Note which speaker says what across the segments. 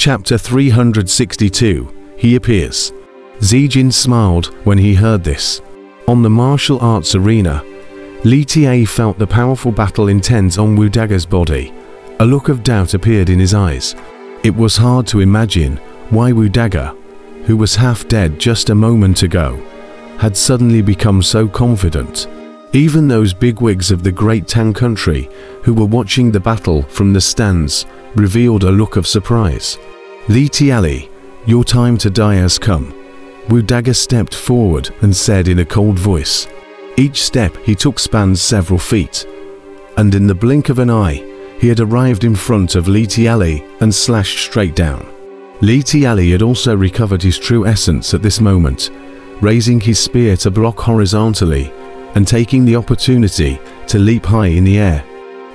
Speaker 1: Chapter 362 He appears. Zijin smiled when he heard this. On the martial arts arena, Li Tie felt the powerful battle intense on Wu Dagger's body. A look of doubt appeared in his eyes. It was hard to imagine why Wu Dagger, who was half dead just a moment ago, had suddenly become so confident. Even those bigwigs of the great Tang country who were watching the battle from the stands revealed a look of surprise. Li Tiali, your time to die has come. Wu Dagger stepped forward and said in a cold voice. Each step he took spanned several feet, and in the blink of an eye, he had arrived in front of Li Tiali and slashed straight down. Li Tiali had also recovered his true essence at this moment, raising his spear to block horizontally and taking the opportunity to leap high in the air.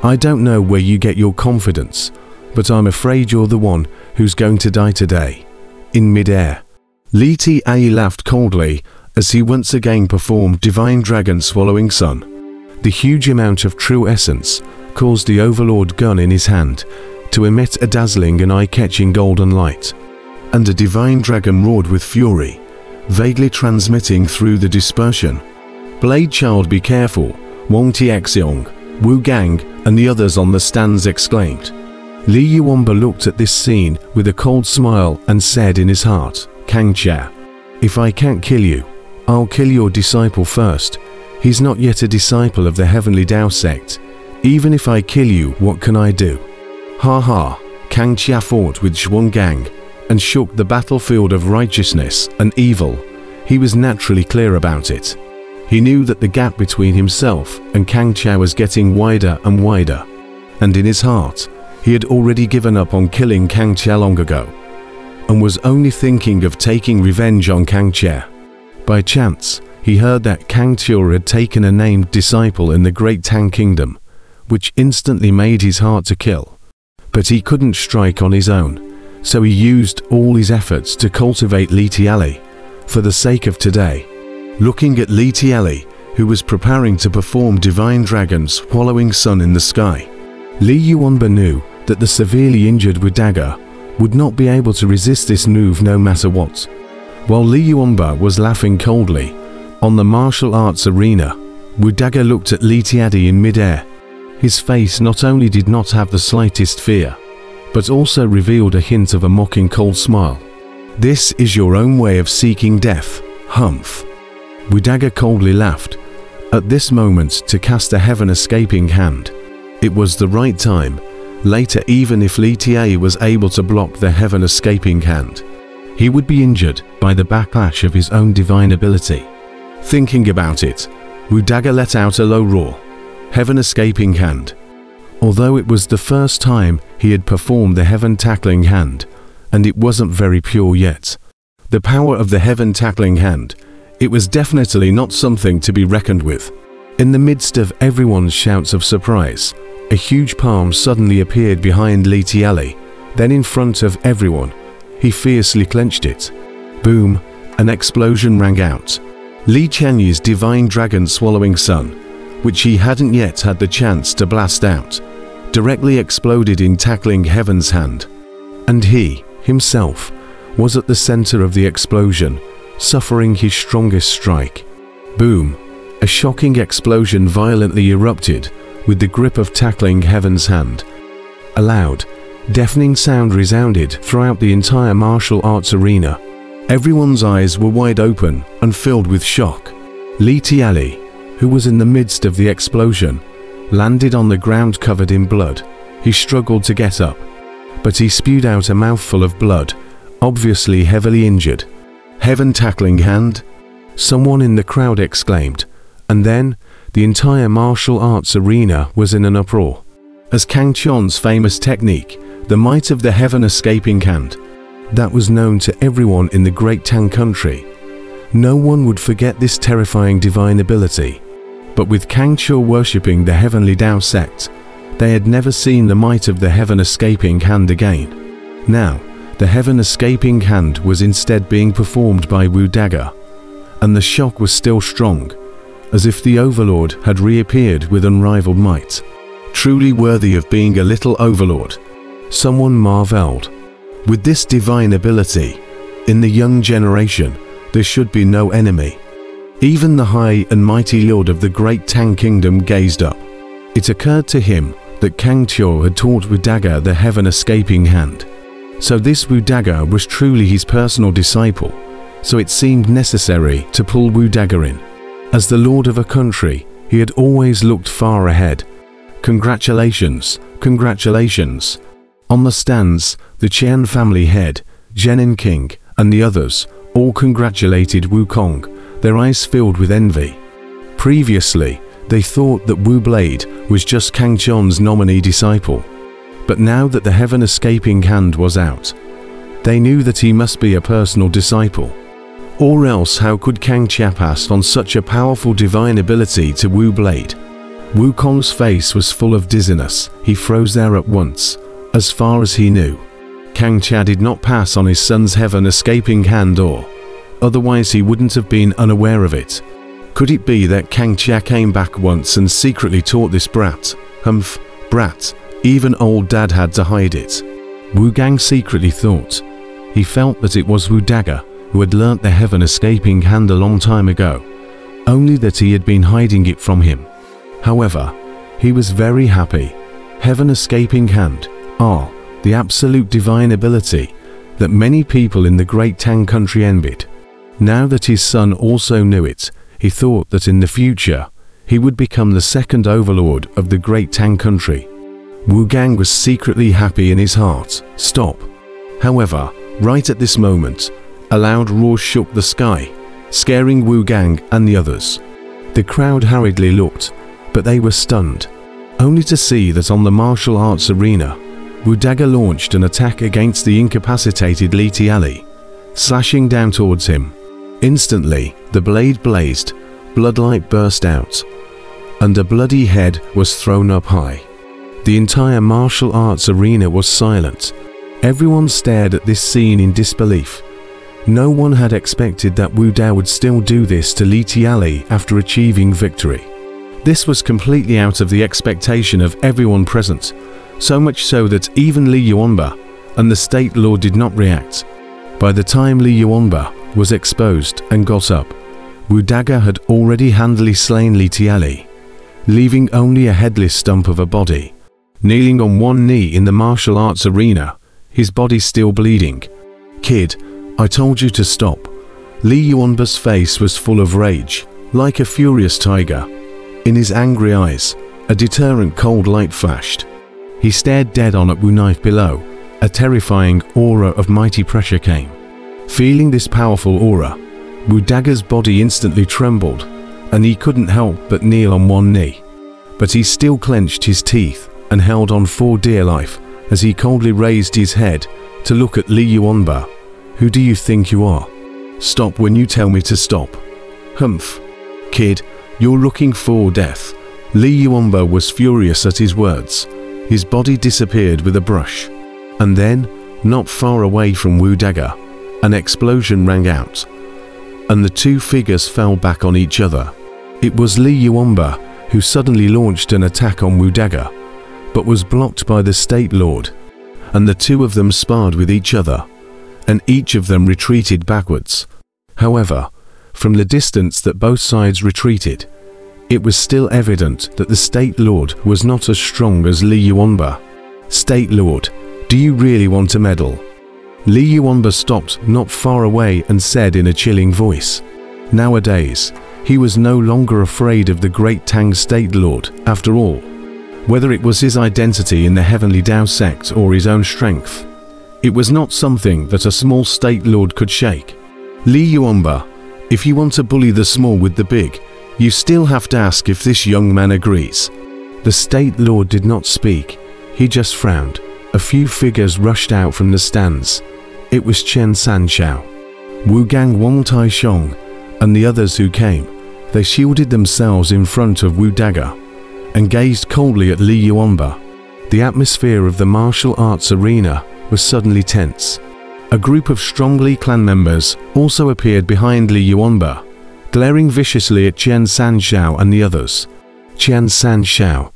Speaker 1: I don't know where you get your confidence, but I'm afraid you're the one who's going to die today. In midair. Li Ti laughed coldly as he once again performed Divine Dragon Swallowing Sun. The huge amount of true essence caused the Overlord gun in his hand to emit a dazzling and eye-catching golden light. And a Divine Dragon roared with fury, vaguely transmitting through the dispersion. Blade Child be careful, Wang Tiaxiong, Wu Gang and the others on the stands exclaimed. Li Yuanba looked at this scene with a cold smile and said in his heart, Kang Chia, if I can't kill you, I'll kill your disciple first. He's not yet a disciple of the Heavenly Tao sect. Even if I kill you, what can I do? Ha ha, Kang Chia fought with Zhuang Gang and shook the battlefield of righteousness and evil. He was naturally clear about it. He knew that the gap between himself and Kang Chia was getting wider and wider. And in his heart, he had already given up on killing Kang Chia long ago, and was only thinking of taking revenge on Kang Chia. By chance, he heard that Kang Chia had taken a named disciple in the Great Tang Kingdom, which instantly made his heart to kill. But he couldn't strike on his own, so he used all his efforts to cultivate Li Tiali, for the sake of today. Looking at Li Tiali, who was preparing to perform Divine Dragon's Swallowing Sun in the sky, Li Yuanba knew that the severely injured Wu Dagger would not be able to resist this move no matter what. While Li Yuanba was laughing coldly, on the martial arts arena, Wu Dagger looked at Li Tiali in midair. His face not only did not have the slightest fear, but also revealed a hint of a mocking cold smile. This is your own way of seeking death, humph. Wu Dagger coldly laughed, at this moment to cast a heaven-escaping hand. It was the right time, Later, even if Li Tie was able to block the heaven escaping hand, he would be injured by the backlash of his own divine ability. Thinking about it, Wu Dagger let out a low roar. Heaven escaping hand. Although it was the first time he had performed the heaven tackling hand, and it wasn't very pure yet. The power of the heaven tackling hand, it was definitely not something to be reckoned with. In the midst of everyone's shouts of surprise, a huge palm suddenly appeared behind Li Tiali, then in front of everyone. He fiercely clenched it. Boom, an explosion rang out. Li Qianyi's divine dragon swallowing sun, which he hadn't yet had the chance to blast out, directly exploded in tackling Heaven's hand. And he, himself, was at the center of the explosion, suffering his strongest strike. Boom, a shocking explosion violently erupted, with the grip of tackling Heaven's hand. A loud, deafening sound resounded throughout the entire martial arts arena. Everyone's eyes were wide open and filled with shock. Li Tiali, who was in the midst of the explosion, landed on the ground covered in blood. He struggled to get up, but he spewed out a mouthful of blood, obviously heavily injured. Heaven tackling hand? Someone in the crowd exclaimed, and then the entire martial arts arena was in an uproar. As Kang Chion's famous technique, the might of the heaven escaping hand, that was known to everyone in the great Tang country. No one would forget this terrifying divine ability. But with Kang Chiu worshipping the heavenly Dao sect, they had never seen the might of the heaven escaping hand again. Now, the heaven escaping hand was instead being performed by Wu Dagger, and the shock was still strong as if the Overlord had reappeared with unrivaled might. Truly worthy of being a little Overlord. Someone marveled. With this divine ability, in the young generation, there should be no enemy. Even the high and mighty lord of the great Tang kingdom gazed up. It occurred to him that Kang Teo had taught Wu Daga the heaven escaping hand. So this Wu Daga was truly his personal disciple, so it seemed necessary to pull Wu Daga in. As the lord of a country, he had always looked far ahead. Congratulations, congratulations. On the stands, the Qian family head, Jenin King, and the others all congratulated Wu Kong, their eyes filled with envy. Previously, they thought that Wu Blade was just Kang Chon's nominee disciple. But now that the heaven escaping hand was out, they knew that he must be a personal disciple. Or else how could Kang Chia pass on such a powerful divine ability to Wu Blade? Wu Kong's face was full of dizziness, he froze there at once, as far as he knew. Kang Chia did not pass on his son's heaven escaping hand or, otherwise he wouldn't have been unaware of it. Could it be that Kang Chia came back once and secretly taught this brat, humph, brat, even old dad had to hide it. Wu Gang secretly thought. He felt that it was Wu Daga who had learnt the heaven escaping hand a long time ago, only that he had been hiding it from him. However, he was very happy. Heaven escaping hand, ah, the absolute divine ability that many people in the great Tang country envied. Now that his son also knew it, he thought that in the future, he would become the second overlord of the great Tang country. Wu Gang was secretly happy in his heart. Stop. However, right at this moment, a loud roar shook the sky, scaring Wu Gang and the others. The crowd hurriedly looked, but they were stunned, only to see that on the martial arts arena, Wu Daga launched an attack against the incapacitated Li Tiali, slashing down towards him. Instantly, the blade blazed, bloodlight burst out, and a bloody head was thrown up high. The entire martial arts arena was silent. Everyone stared at this scene in disbelief. No one had expected that Wu Dao would still do this to Li Tiali after achieving victory. This was completely out of the expectation of everyone present, so much so that even Li Yuanba and the state law did not react. By the time Li Yuanba was exposed and got up, Wu Daga had already handily slain Li Tiali, leaving only a headless stump of a body. Kneeling on one knee in the martial arts arena, his body still bleeding. Kid, I told you to stop. Li Yuanba's face was full of rage, like a furious tiger. In his angry eyes, a deterrent cold light flashed. He stared dead on at Wu knife below. A terrifying aura of mighty pressure came. Feeling this powerful aura, Wu Daga's body instantly trembled, and he couldn't help but kneel on one knee. But he still clenched his teeth and held on for dear life as he coldly raised his head to look at Li Yuanba. Who do you think you are? Stop when you tell me to stop. Humph. Kid, you're looking for death. Li Yuanba was furious at his words. His body disappeared with a brush. And then, not far away from Wu Daga, an explosion rang out, and the two figures fell back on each other. It was Li Yuanba who suddenly launched an attack on Wu Daga, but was blocked by the State Lord, and the two of them sparred with each other, and each of them retreated backwards. However, from the distance that both sides retreated, it was still evident that the State Lord was not as strong as Li Yuanba. State Lord, do you really want a medal? Li Yuanba stopped not far away and said in a chilling voice. Nowadays, he was no longer afraid of the great Tang State Lord, after all. Whether it was his identity in the Heavenly Dao sect or his own strength, it was not something that a small State Lord could shake. Li Yuanba, if you want to bully the small with the big, you still have to ask if this young man agrees. The State Lord did not speak, he just frowned. A few figures rushed out from the stands. It was Chen Sanshao, Wu Gang Wang Tai Shong, and the others who came. They shielded themselves in front of Wu Daga and gazed coldly at Li Yuanba. The atmosphere of the martial arts arena was suddenly tense. A group of strong Li clan members also appeared behind Li Yuanba glaring viciously at Qian Sanshao and the others. Qian Sanshao,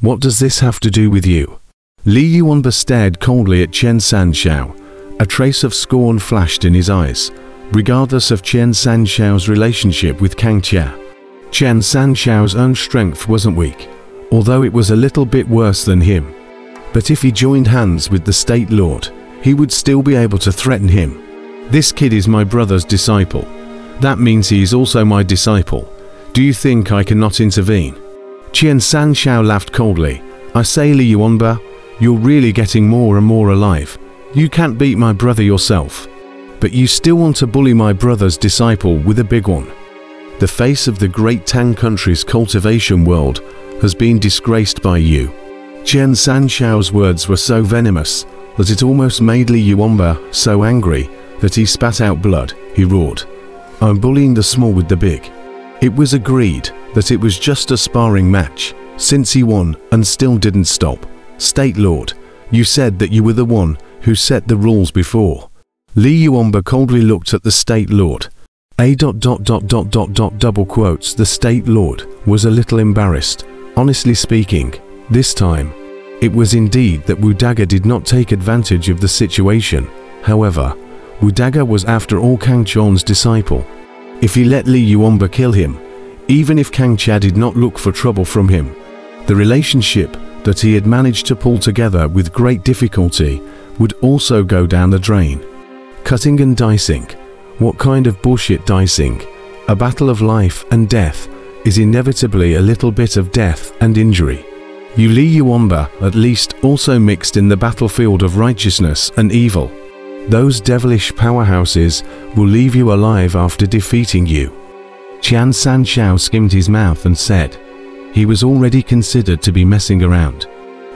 Speaker 1: what does this have to do with you? Li Yuanba stared coldly at Qian Sanshao, A trace of scorn flashed in his eyes, regardless of Chen Sanxiao's relationship with Kang Chia. Chen Sanxiao's own strength wasn't weak, although it was a little bit worse than him. But if he joined hands with the State Lord, he would still be able to threaten him. This kid is my brother's disciple. That means he is also my disciple. Do you think I cannot intervene? Qian Sanxiao laughed coldly. I say Li Yuanba, you're really getting more and more alive. You can't beat my brother yourself. But you still want to bully my brother's disciple with a big one. The face of the great Tang country's cultivation world has been disgraced by you. Chen Sanxiao's words were so venomous that it almost made Li Yuanba so angry that he spat out blood. He roared, I'm bullying the small with the big. It was agreed that it was just a sparring match, since he won and still didn't stop. State Lord, you said that you were the one who set the rules before. Li Yuanba coldly looked at the State Lord. A dot dot dot dot dot dot double quotes the State Lord was a little embarrassed. Honestly speaking, this time, it was indeed that Wu Daga did not take advantage of the situation. However, Wu Daga was after all Kang Chon's disciple. If he let Li Yuanba kill him, even if Kang Chia did not look for trouble from him, the relationship that he had managed to pull together with great difficulty would also go down the drain. Cutting and dicing. What kind of bullshit dicing? A battle of life and death is inevitably a little bit of death and injury. You Li at least also mixed in the battlefield of righteousness and evil. Those devilish powerhouses will leave you alive after defeating you. Qian Sanxiao skimmed his mouth and said, he was already considered to be messing around.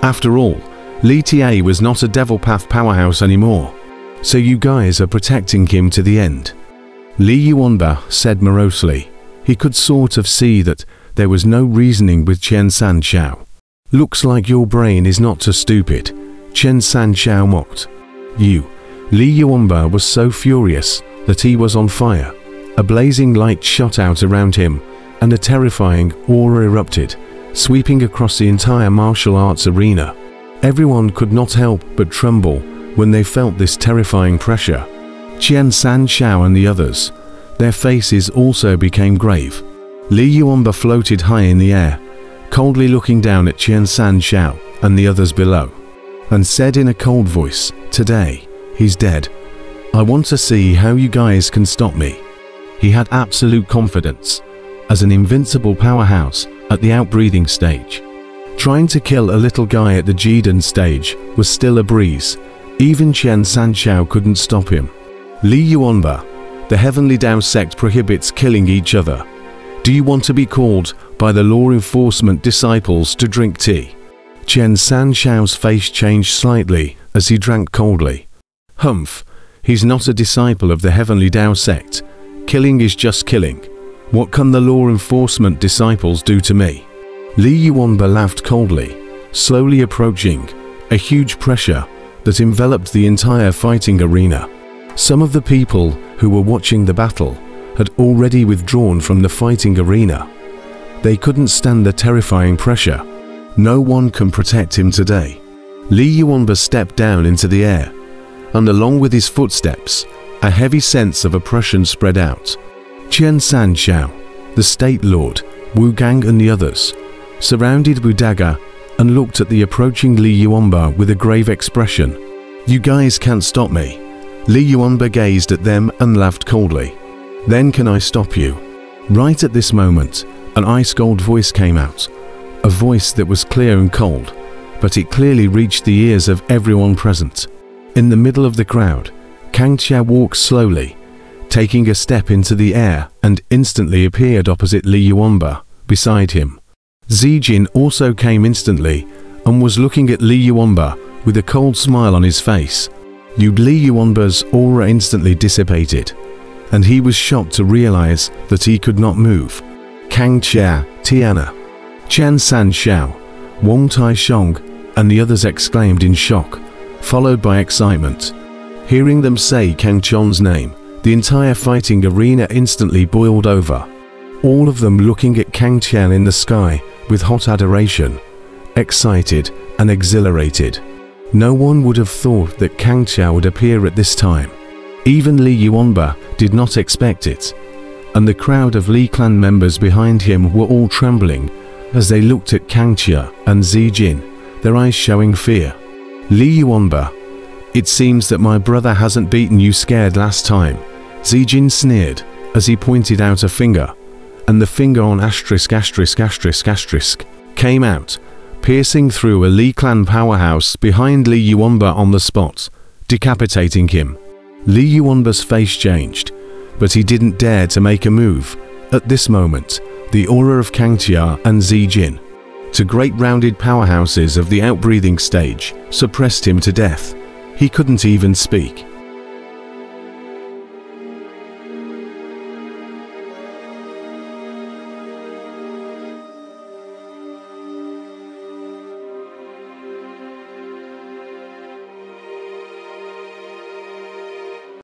Speaker 1: After all, Li Tia was not a Devil Path powerhouse anymore, so you guys are protecting him to the end. Li Yuanba said morosely. He could sort of see that there was no reasoning with Chen Sanxiao. Looks like your brain is not so stupid, Chen Sanxiao mocked. You, Li Yuanba was so furious that he was on fire. A blazing light shot out around him, and a terrifying aura erupted, sweeping across the entire martial arts arena. Everyone could not help but tremble when they felt this terrifying pressure. Qian Sanxiao and the others, their faces also became grave. Li Yuanba floated high in the air, coldly looking down at Qian Sanxiao and the others below, and said in a cold voice, Today, He's dead. I want to see how you guys can stop me. He had absolute confidence, as an invincible powerhouse at the outbreathing stage. Trying to kill a little guy at the Jidan stage was still a breeze. Even Chen Sanxiao couldn't stop him. Li Yuanba, the Heavenly Dao sect prohibits killing each other. Do you want to be called by the law enforcement disciples to drink tea? Chen Sanxiao's face changed slightly as he drank coldly. Humph, he's not a disciple of the Heavenly Tao sect. Killing is just killing. What can the law enforcement disciples do to me? Li Yuanba laughed coldly, slowly approaching, a huge pressure that enveloped the entire fighting arena. Some of the people who were watching the battle had already withdrawn from the fighting arena. They couldn't stand the terrifying pressure. No one can protect him today. Li Yuanba stepped down into the air, and along with his footsteps, a heavy sense of oppression spread out. Qian Sanxiao, the State Lord, Wu Gang and the others, surrounded Wu Daga and looked at the approaching Li Yuanba with a grave expression. You guys can't stop me. Li Yuanba gazed at them and laughed coldly. Then can I stop you? Right at this moment, an ice-cold voice came out. A voice that was clear and cold, but it clearly reached the ears of everyone present. In the middle of the crowd, Kang Chia walked slowly, taking a step into the air and instantly appeared opposite Li Yuanba, beside him. Zijin also came instantly and was looking at Li Yuanba with a cold smile on his face. Li Yuanba's aura instantly dissipated, and he was shocked to realize that he could not move. Kang Chia, Tiana, Chen San Xiao, Wang Tai Shong, and the others exclaimed in shock followed by excitement. Hearing them say Kang Chon's name, the entire fighting arena instantly boiled over. All of them looking at Kang Tian in the sky with hot adoration, excited and exhilarated. No one would have thought that Kang Qiao would appear at this time. Even Li Yuanba did not expect it, and the crowd of Li clan members behind him were all trembling as they looked at Kang Xia and Zijin, their eyes showing fear. Li Yuanba, it seems that my brother hasn't beaten you scared last time. Zijin sneered as he pointed out a finger, and the finger on asterisk asterisk asterisk asterisk came out, piercing through a Li clan powerhouse behind Li Yuanba on the spot, decapitating him. Li Yuanba's face changed, but he didn't dare to make a move. At this moment, the aura of Kang Tia and Zijin, to great rounded powerhouses of the outbreathing stage, suppressed him to death. He couldn't even speak.